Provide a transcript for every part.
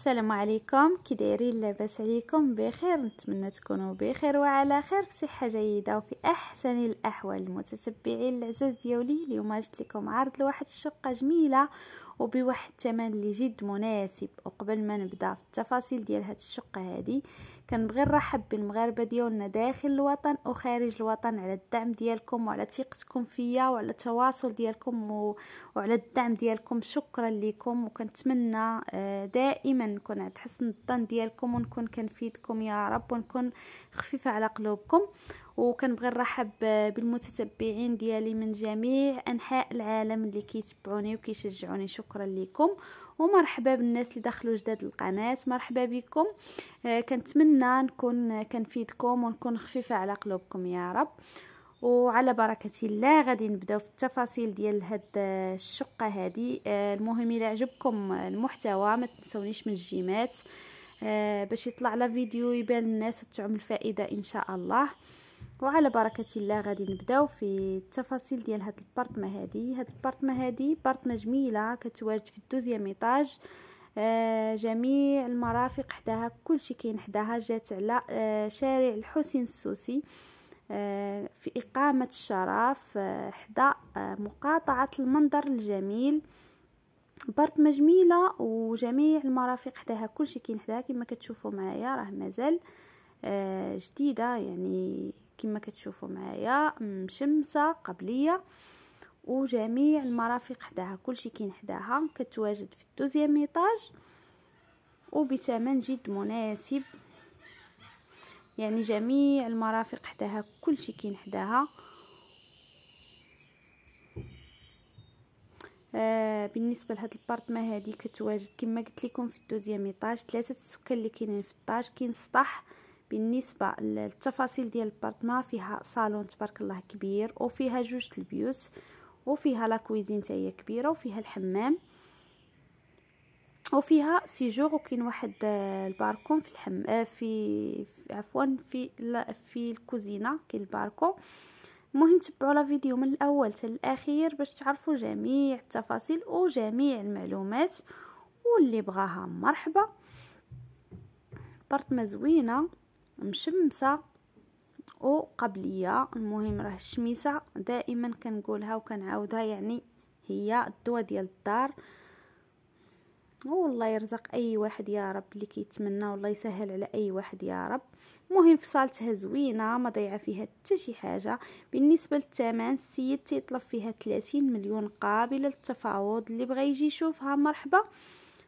السلام عليكم. كي دايرين لاباس عليكم بخير نتمنى تكونوا بخير وعلى خير في صحة جيدة وفي أحسن الأحوال. المتتبعين العزاز ديالي اليوم جبت لكم عرض لواحد الشقة جميلة وبواحد الثمن اللي جد مناسب وقبل ما نبدأ في التفاصيل ديال هاد الشقة هادي. كنبغي نرحب بالمغاربة ديالنا داخل الوطن وخارج الوطن على الدعم ديالكم وعلى ثقتكم فيا وعلى التواصل ديالكم و... وعلى الدعم ديالكم. شكرا لكم وكنتمنى آه، دائما نكون عند حسن الظن ديالكم ونكون كنفيدكم يا رب ونكون خفيفة على قلوبكم. وكنبغي نرحب بالمتتبعين ديالي من جميع أنحاء العالم اللي كيتبعوني وكيشجعوني. شكرا لكم. ومرحبا بالناس اللي دخلوا جداد القناة. مرحبا بكم. آه كنتمنى نكون كنفيدكم ونكون خفيفة على قلوبكم يا رب. وعلى بركة الله غادي نبداو في التفاصيل ديال هاد الشقة هادي. آه المهم إلى عجبكم المحتوى ما تنسونيش من الجيمات آه باش يطلع لا فيديو يبان للناس وتعم الفائدة إن شاء الله. وعلى بركة الله غادي نبداو في التفاصيل ديال هاد البارطمه هادي. هاد البارطمه هادي بارطمه جميلة كتواجد في الدوزيام إيطاج. آه جميع المرافق حداها كلشي كاين حداها جات على آه شارع الحسين السوسي آه في إقامة الشرف حدا مقاطعة المنظر الجميل. بارطمه جميلة وجميع المرافق حداها كلشي كاين حداها. كما كتشوفوا معايا راه مازال جديدة يعني كما كتشوفوا معايا مشمسه قبلية وجميع المرافق حداها. كلشي كاين حداها كتواجد في الدوزيام إيطاج وبثمن جد مناسب. يعني جميع المرافق حداها كلشي كاين حداها. آه بالنسبة لهاد البارطمه هادي كتواجد كما قلت لكم في الدوزيام إيطاج. ثلاثة السكان اللي كاينين في الطاج كاين سطح بالنسبة للتفاصيل ديال البارطما فيها صالون تبارك الله كبير وفيها جوج البيوت وفيها لا كويزين كبيرة وفيها الحمام وفيها سيجور وكاين واحد الباركون في الحم آه، في عفوا في لا في الكوزينة كاين الباركون. المهم تبعوا لا فيديو من الأول حتى الأخير باش تعرفوا جميع التفاصيل وجميع المعلومات واللي بغاها. مرحبا. بارطمه زوينة. مشمسة. وقبليه المهم راه الشميسة دائما كنقولها وكنعاودها يعني هي الدواء ديال الدار. والله يرزق أي واحد يا رب اللي كيتمنى والله يسهل على أي واحد يا رب. المهم فصالتها زوينة ما ضيعه فيها حتى شي حاجة. بالنسبة للثمن السيد تيطلب فيها 30 مليون قابله للتفاوض. اللي بغى يجي يشوفها مرحبا.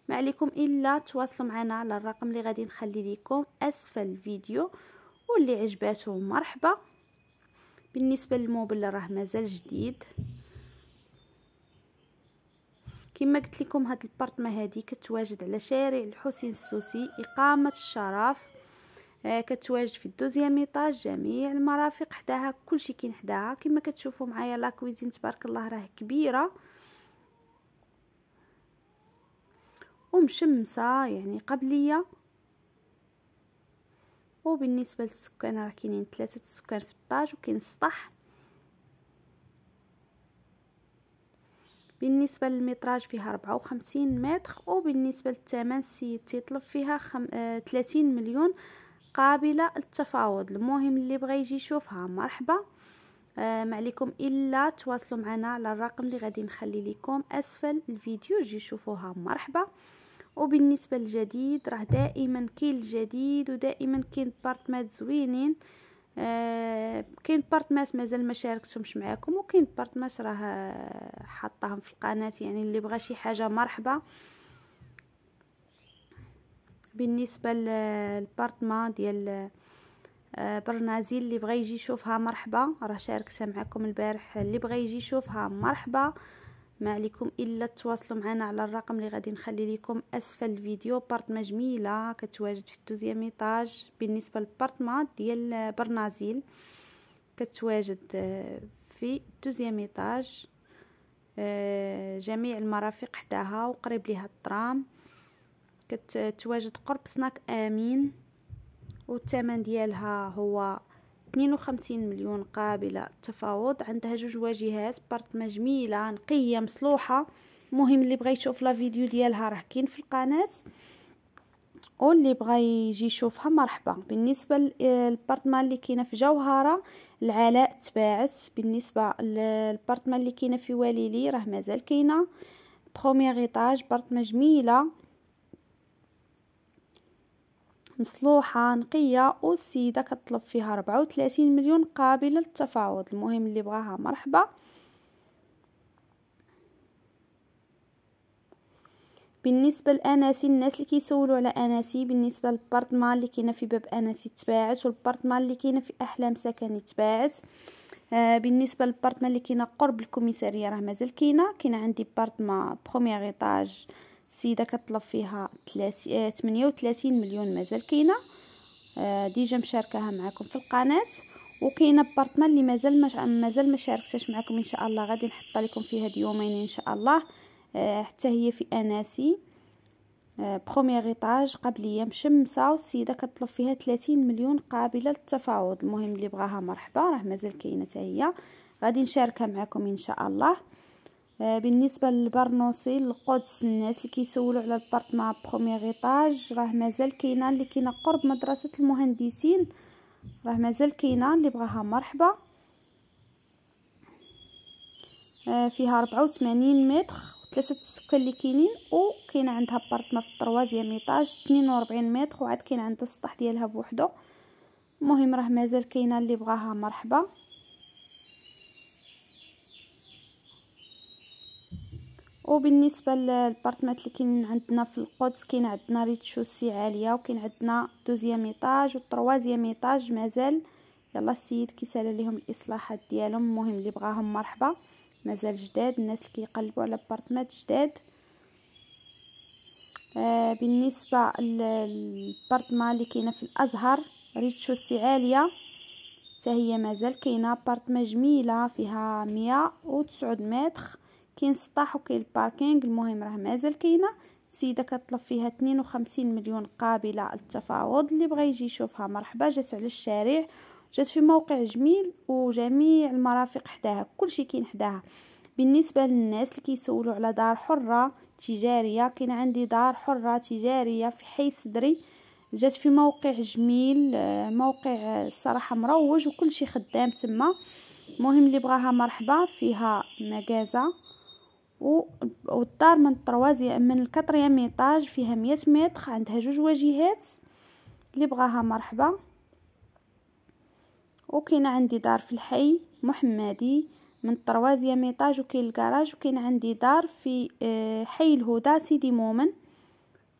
ما عليكم إلا تواصلوا معنا على الرقم اللي غادي نخلي لكم أسفل الفيديو واللي عجباته مرحبا. بالنسبة للموبل راه مازال جديد. كما قلت لكم هاد البارطمه هادي كتواجد على شارع الحسين السوسي إقامة الشرف. آه كتواجد في الدوزيام إيطاج جميع المرافق حداها كلشي كاين حداها. كما كتشوفوا معايا لا كويزين تبارك الله راه كبيرة. ومشمسه يعني قبلية. وبالنسبة للسكان راه كاينين ثلاثة السكان في الطاج وكاين السطح بالنسبة للمتراج فيها 54 متر وبالنسبة للثمن السيد تيطلب فيها خم... آه 30 مليون قابلة للتفاوض. المهم اللي بغى يجي يشوفها مرحبا. آه ما عليكم إلا تواصلوا معنا على الرقم اللي غادي نخلي لكم أسفل الفيديو جي شوفوها مرحبا. وبالنسبة للجديد راه دائما كاين الجديد ودائما كاين بارتمات زوينين. آه كاين بارتمات مازال ما شاركتهمش معكم وكاين بارتمات راه حطاهم في القناة يعني اللي بغى شي حاجة مرحبا. بالنسبة للبارتما ديال آه برنازيل اللي بغى يجي يشوفها مرحبا راه شاركتها معكم البارح اللي بغى يجي يشوفها مرحبا. ما عليكم إلا تواصلوا معنا على الرقم اللي غادي نخلي لكم أسفل الفيديو بارطمه جميلة كتواجد في الدوزيام إيطاج بالنسبة للبارطمه ديال برنازيل. كتواجد آه، في الدوزيام إيطاج آه، جميع المرافق حداها وقريب ليها الطرام كتواجد قرب سناك آمين. والثمن ديالها هو 52 مليون قابلة تفاوض. عندها جوج واجهات بارطمة جميلة نقية مصلوحة. مهم اللي بغى يشوف لا فيديو ديالها راه كاين في القناة. واللي بغى يجي يشوفها مرحبا. بالنسبة لل appartement اللي كاينة في جوهرة العلاء تباعت. بالنسبة لل appartement اللي كاينة في وليلي راه مازال كاينة. premier étage appartement جميله مصلوحة نقية والسيدة كطلب فيها 34 مليون قابلة للتفاوض. المهم اللي بغاها مرحبا. بالنسبة لأناسي الناس اللي كيسولوا على أناسي بالنسبة لل appartement اللي كاينة في باب أناسي تباعت وال appartement اللي كاينة في أحلام سكني تباعت. آه بالنسبة لل appartement اللي كاينة قرب الكوميسارية راه مازال كاينة. كاينة عندي appartement premier étage السيده كطلب فيها 38 مليون مازال كاينة. آه déjà مشاركاها معكم في القناة. وكاينة appartement اللي مازال مازال ما شاركتش معكم إن شاء الله. غادي نحط لكم فيها هاد يومين إن شاء الله. آه، حتى هي في أناسي. premier étage قبليه مشمسه والسيدة كطلب فيها 30 مليون قابلة للتفاوض. المهم اللي بغاها مرحبا. راه مازال كاينة حتى هي. غادي نشاركها معكم إن شاء الله. آه، بالنسبة للبرنوسي القدس الناس اللي كيسولوا على ال appartement premier étage راه مازال كاينة اللي كاينة قرب مدرسة المهندسين. راه مازال كاينة اللي بغاها مرحبا. آه، فيها 84 متر ثلاثة السكان اللي كاينين وكاين عندها appartement في ال troisième étage 42 متر وعاد كاين عندها السطح ديالها بوحدو. المهم راه مازال كاينة اللي بغاها مرحبا. وبالنسبة للبارتمات اللي كاين عندنا في القدس كاين عندنا rez-de-chaussée عالية وكاين عندنا deuxième étage و troisième étage مازال يلا السيد كيسالي لهم الإصلاحات ديالهم. المهم اللي بغاهم مرحبا. مازال جداد الناس اللي كيقلبوا على بارتمات جداد. آه بالنسبة لل appartement اللي كاينة في الأزهر rez-de-chaussée عالية. حتى هي مازال كاينة appartement جميلة فيها مية وتسعود متر. كاين سطح وكاين ال parking المهم راه مازال كاينة. سيده كطلب فيها 52 مليون قابلة للتفاوض. اللي بغى يجي يشوفها مرحبا جات على الشارع جات في موقع جميل وجميع المرافق حداها كلشي كاين حداها. بالنسبة للناس اللي كيسولوا على دار حرة تجارية كاين عندي دار حرة تجارية في حي صدري جات في موقع جميل موقع الصراحه مروج وكلشي خدام تما. المهم اللي بغاها مرحبا فيها مجازه والدار من الطروازي من الكاتريام ايطاج فيها مية متر عندها جوج واجهات اللي بغاها مرحبا. وكاين عندي دار في الحي محمدي من trois étages وكاين الكراج وكاين عندي دار في آه، حي الهدى سيدي مومن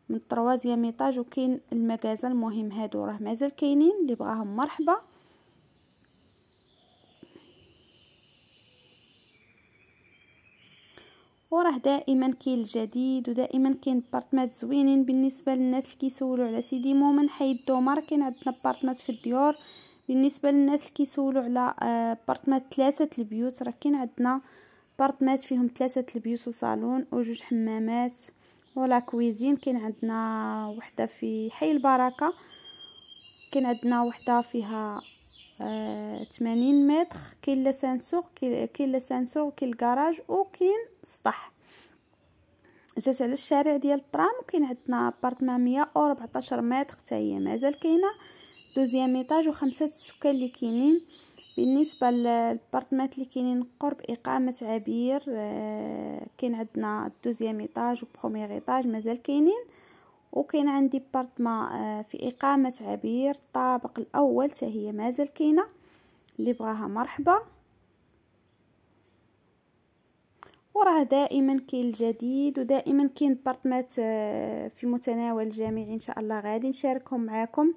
من trois étages وكاين المكازا المهم هادو راه مازال كاينين اللي بغاهم مرحبا. وراه دائما كاين الجديد ودائما كاين بارتمات زوينين. بالنسبة للناس اللي كيسولوا على سيدي مومن حي الدومر كاين عندنا بارتمات في الديور. بالنسبة للناس اللي كيسولوا على آه، بارتمات ثلاثة البيوت راه كاين عندنا بارتمات فيهم ثلاثة البيوت وصالون وجوج حمامات ولا cuisine كاين عندنا وحدة في حي البركة كاين عندنا وحدة فيها آه 80 متر كاين l'ascenseur كاين l'ascenseur كاين الكراج وكاين سطح جات على الشارع ديال الترام وكاين عندنا appartement 114 متر حتى هي. مازال كاينة. deuxième étage وخمسة السكان اللي كاينين. بالنسبة للبارتمات اللي كاينين قرب إقامة عبير. آه، كاين عندنا deuxième étage و premier étage مازال كاينين. وكاين عندي بارتما آه، في إقامة عبير الطابق الأول حتى هي مازال كاينة اللي بغاها مرحبا. وراه دائما كاين الجديد ودائما كاين بارتمات آه، في متناول الجميع إن شاء الله غادي نشاركهم معكم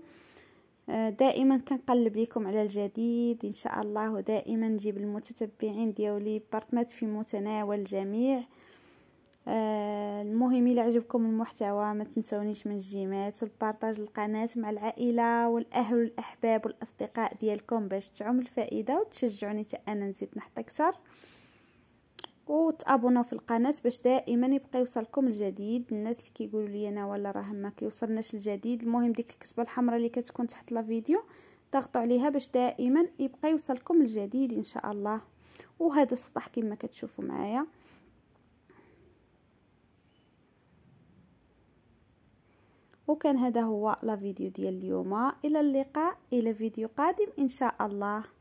آه، دائما كنقلب لكم على الجديد إن شاء الله ودائما نجيب المتتبعين ديالي بارتمات في متناول الجميع. المهم إلى عجبكم المحتوى ما تنسونيش من الجيمات والبارطاج القناة مع العائلة والأهل والأحباب والأصدقاء ديالكم باش تعم الفائدة وتشجعوني حتى أنا نزيد نحط أكثر. وتابوناو في القناة باش دائما يبقى يوصلكم الجديد. الناس اللي كيقولوا لي أنا ولا راه ما كيوصلناش الجديد. المهم ديك الكتبه الحمراء اللي كتكون تحت لا فيديو ضغطوا عليها باش دائما يبقى يوصلكم الجديد إن شاء الله. وهذا السطح كما كتشوفوا معايا. وكان هذا هو لا فيديو ديال اليوم. إلى اللقاء إلى فيديو قادم إن شاء الله.